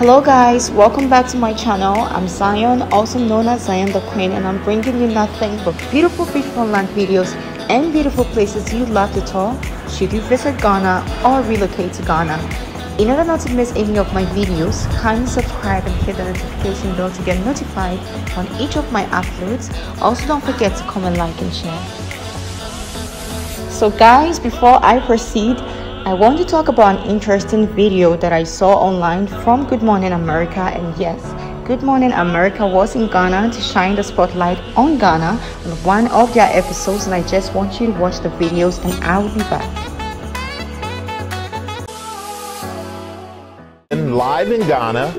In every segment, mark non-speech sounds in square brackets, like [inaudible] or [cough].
Hello guys, welcome back to my channel. I'm Zion, also known as Zion the Queen and I'm bringing you nothing but beautiful beautiful land videos and beautiful places you'd love to tour should you visit Ghana or relocate to Ghana. In order not to miss any of my videos, kindly subscribe and hit the notification bell to get notified on each of my uploads. Also don't forget to comment, like and share. So guys, before I proceed, I want to talk about an interesting video that I saw online from Good Morning America and yes, Good Morning America was in Ghana to shine the spotlight on Ghana on one of their episodes and I just want you to watch the videos and I will be back. Live in Ghana,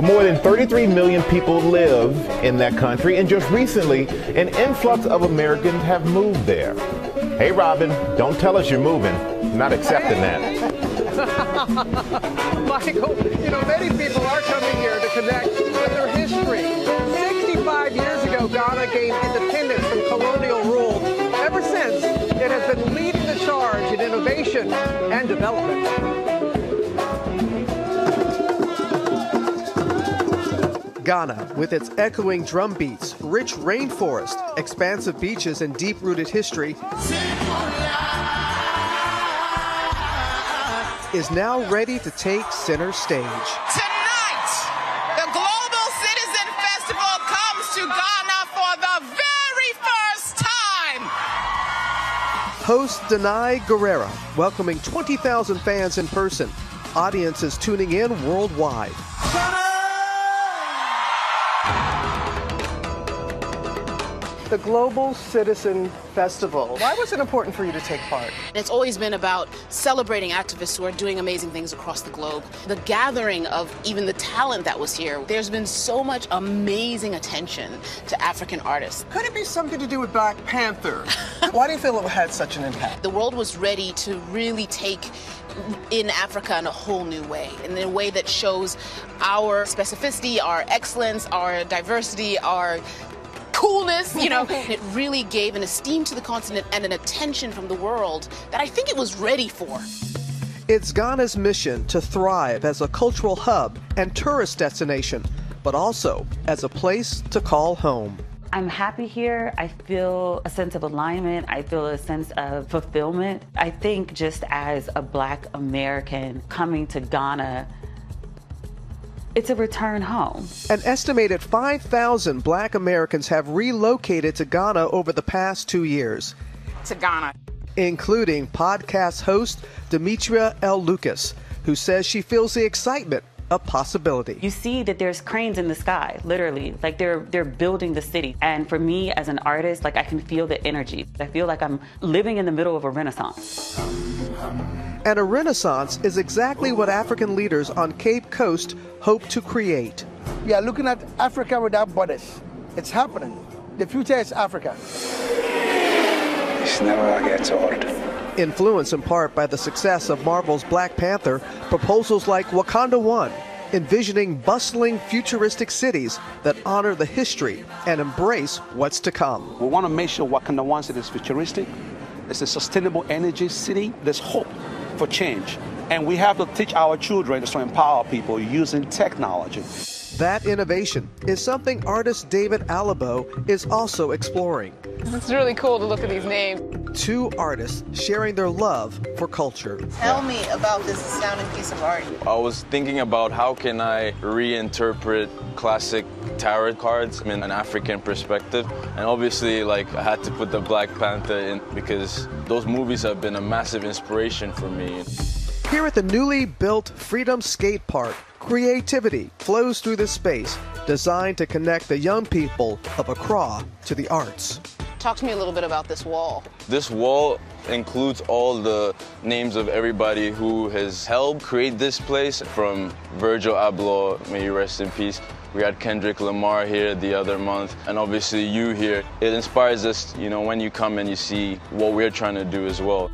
more than 33 million people live in that country, and just recently, an influx of Americans have moved there. Hey, Robin, don't tell us you're moving. I'm not accepting that. [laughs] Michael, you know, many people are coming here to connect with their history. 65 years ago, Ghana gained independence from colonial rule. Ever since, it has been leading the charge in innovation and development. Ghana, with its echoing drum beats, rich rainforest, expansive beaches, and deep rooted history, is now ready to take center stage. Tonight, the Global Citizen Festival comes to Ghana for the very first time. Host Danai Gurira welcoming 20,000 fans in person, audiences tuning in worldwide. The Global Citizen Festival. Why was it important for you to take part? It's always been about celebrating activists who are doing amazing things across the globe. The gathering of even the talent that was here. There's been so much amazing attention to African artists. Could it be something to do with Black Panther? [laughs] Why do you feel it had such an impact? The world was ready to really take in Africa in a whole new way, in a way that shows our specificity, our excellence, our diversity, our coolness, you know. [laughs] it really gave an esteem to the continent and an attention from the world that I think it was ready for. It's Ghana's mission to thrive as a cultural hub and tourist destination, but also as a place to call home. I'm happy here. I feel a sense of alignment. I feel a sense of fulfillment. I think just as a black American coming to Ghana, it's a return home. An estimated 5,000 black Americans have relocated to Ghana over the past two years. To Ghana. Including podcast host Demetria L. Lucas, who says she feels the excitement a possibility. You see that there's cranes in the sky, literally. Like they're they're building the city. And for me as an artist, like I can feel the energy. I feel like I'm living in the middle of a renaissance. And a renaissance is exactly what African leaders on Cape Coast hope to create. We are looking at Africa without borders. It's happening. The future is Africa. It's never gets old. Influenced in part by the success of Marvel's Black Panther, proposals like Wakanda One, envisioning bustling futuristic cities that honor the history and embrace what's to come. We want to make sure Wakanda One city is futuristic, it's a sustainable energy city, there's hope for change. And we have to teach our children to empower people using technology. That innovation is something artist David Alabo is also exploring. It's really cool to look at these names. Two artists sharing their love for culture. Tell me about this astounding piece of art. I was thinking about how can I reinterpret classic tarot cards in an African perspective. And obviously, like, I had to put the Black Panther in because those movies have been a massive inspiration for me. Here at the newly built Freedom Skate Park, creativity flows through this space designed to connect the young people of Accra to the arts. Talk to me a little bit about this wall. This wall includes all the names of everybody who has helped create this place from Virgil Abloh, may you rest in peace. We had Kendrick Lamar here the other month, and obviously you here. It inspires us, you know, when you come and you see what we're trying to do as well.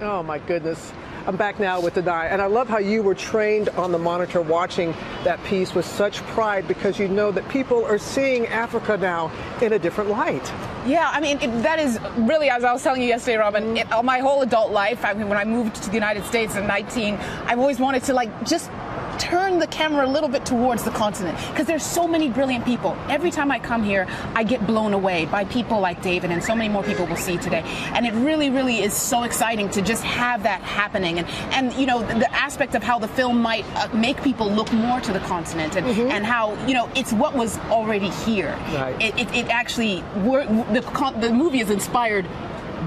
Oh my goodness. I'm back now with Danai, and I love how you were trained on the monitor watching that piece with such pride because you know that people are seeing Africa now in a different light. Yeah, I mean, it, that is really, as I was telling you yesterday, Robin, it, my whole adult life, I mean, when I moved to the United States in 19, I've always wanted to, like, just turn the camera a little bit towards the continent because there's so many brilliant people. Every time I come here, I get blown away by people like David and so many more people we'll see today. And it really, really is so exciting to just have that happening. And, and you know, the aspect of how the film might uh, make people look more to the continent and, mm-hmm. and how, you know, it's what was already here. Right. It, it, it actually, the, the movie is inspired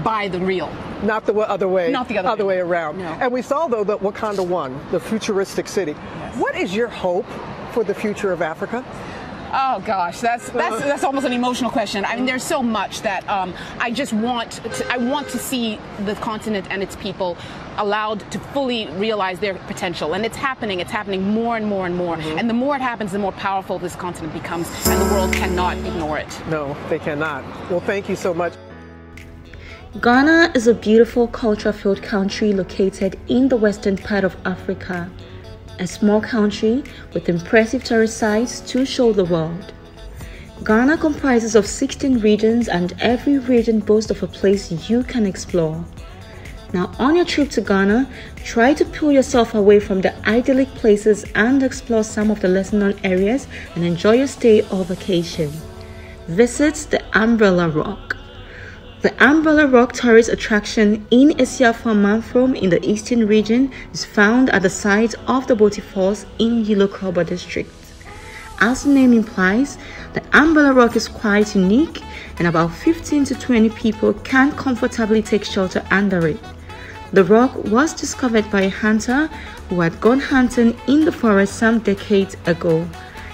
by the real. Not the other way. Not the other, other way. way around. No. And we saw though that Wakanda One, the futuristic city. Yes. What is your hope for the future of Africa? Oh gosh, that's that's that's almost an emotional question. I mean, there's so much that um, I just want to, I want to see the continent and its people allowed to fully realize their potential, and it's happening. It's happening more and more and more. Mm-hmm. And the more it happens, the more powerful this continent becomes, and the world cannot ignore it. No, they cannot. Well, thank you so much. Ghana is a beautiful culture-filled country located in the western part of Africa, a small country with impressive tourist sites to show the world. Ghana comprises of 16 regions and every region boasts of a place you can explore. Now on your trip to Ghana, try to pull yourself away from the idyllic places and explore some of the lesser known areas and enjoy your stay or vacation. Visit the Umbrella Rock. The Umbrella Rock tourist attraction in Esiafa Manfrom in the eastern region is found at the site of the Boti Falls in Yilo Krobo district. As the name implies, the Umbrella Rock is quite unique and about 15 to 20 people can comfortably take shelter under it. The rock was discovered by a hunter who had gone hunting in the forest some decades ago.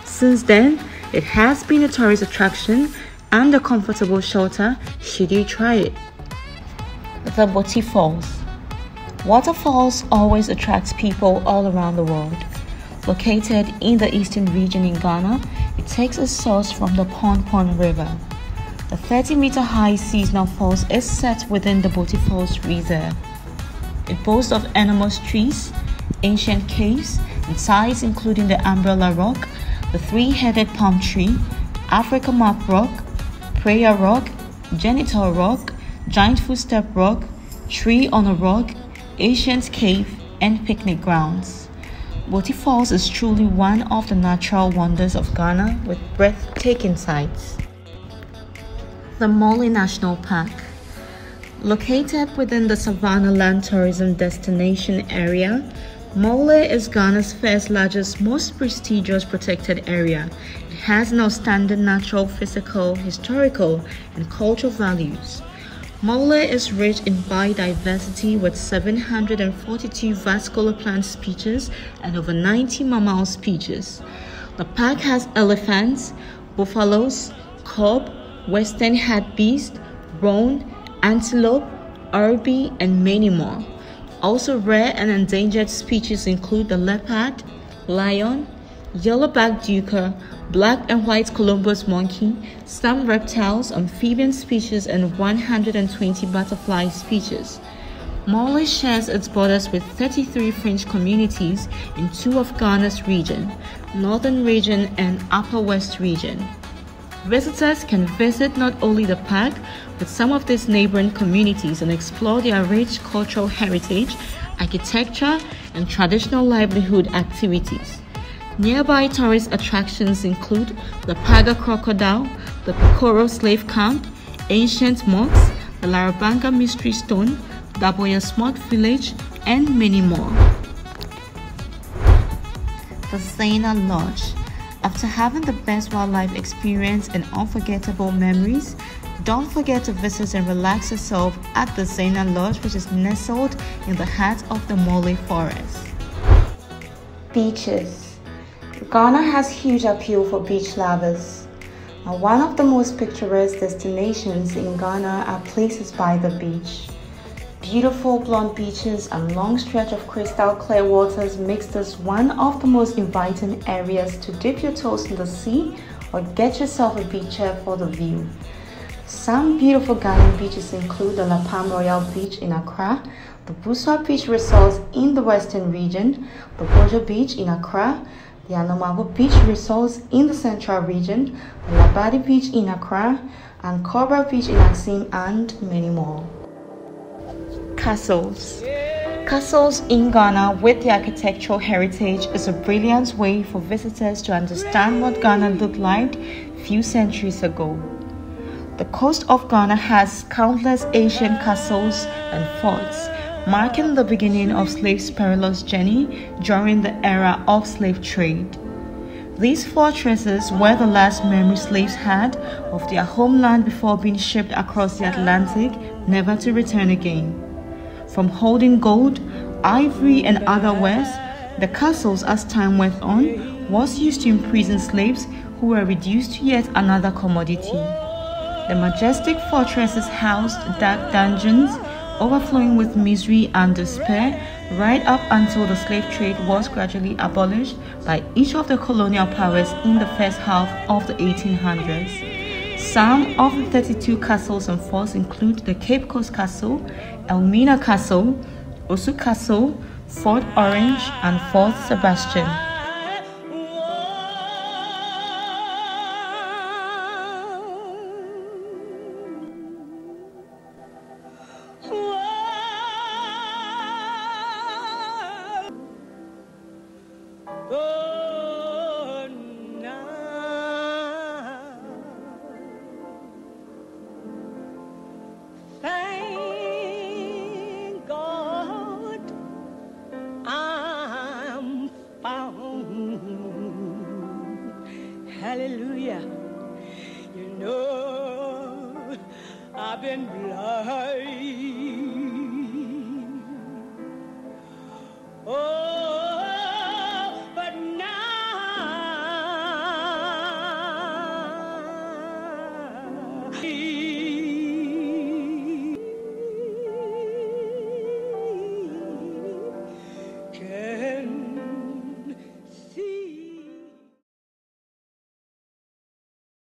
Since then, it has been a tourist attraction and a comfortable shelter should you try it. The Boti Falls Waterfalls always attracts people all around the world. Located in the eastern region in Ghana, it takes its source from the Pon Pon River. The 30 meter high seasonal falls is set within the Boti Falls Reserve. It boasts of enormous trees, ancient caves, and sites including the Umbrella Rock, the three-headed palm tree, Africa Map Rock, Prayer Rock, Genital Rock, Giant Footstep Rock, Tree on a Rock, Ancient Cave, and Picnic Grounds. Boti Falls is truly one of the natural wonders of Ghana with breathtaking sights. The Mole National Park Located within the Savannah Land Tourism Destination Area, Mole is Ghana's first largest, most prestigious protected area It has an outstanding natural, physical, historical, and cultural values. Mole is rich in biodiversity with 742 vascular plant species and over 90 mammal species. The park has elephants, buffaloes, kob, western hartebeest, roan, antelope, oribi, and many more. Also rare and endangered species include the leopard, lion, yellow-backed duiker, black and white Colobus monkey, some reptiles, amphibian species, and 120 butterfly species. Mole shares its borders with 33 French communities in two of Ghana's region, Northern Region and Upper West Region. Visitors can visit not only the park, but some of these neighboring communities and explore their rich cultural heritage, architecture, and traditional livelihood activities. Nearby tourist attractions include the Paga Crocodile, the Pikworo Slave Camp, ancient mosques, the Larabanga Mystery Stone, Daboya Smart Village, and many more. The Zaina Lodge. After having the best wildlife experience and unforgettable memories, don't forget to visit and relax yourself at the Zaina Lodge, which is nestled in the heart of the Mole Forest. Beaches. Ghana has huge appeal for beach lovers. One of the most picturesque destinations in Ghana are places by the beach. Beautiful blonde beaches and long stretch of crystal clear waters makes this one of the most inviting areas to dip your toes in the sea or get yourself a beach chair for the view. Some beautiful Ghanaian beaches include the La Palm Royal Beach in Accra, the Busua Beach resorts in the western region, the Bojo Beach in Accra, the Anomabo Beach resorts in the central region, the Labadi Beach in Accra, and Cobra Beach in Axim, and many more. Castles Castles in Ghana with the architectural heritage is a brilliant way for visitors to understand what Ghana looked like few centuries ago. The coast of Ghana has countless ancient castles and forts, marking the beginning of slaves' perilous journey during the era of slave trade. These fortresses were the last memory slaves had of their homeland before being shipped across the Atlantic, never to return again. From holding gold, ivory, and other wares, the castles, as time went on, was used to imprison slaves who were reduced to yet another commodity. The majestic fortresses housed dark dungeons, overflowing with misery and despair, right up until the slave trade was gradually abolished by each of the colonial powers in the first half of the 1800s. Some of the 32 castles and forts include the Cape Coast Castle, Elmina Castle, Osu Castle, Fort Orange, and Fort Sebastian.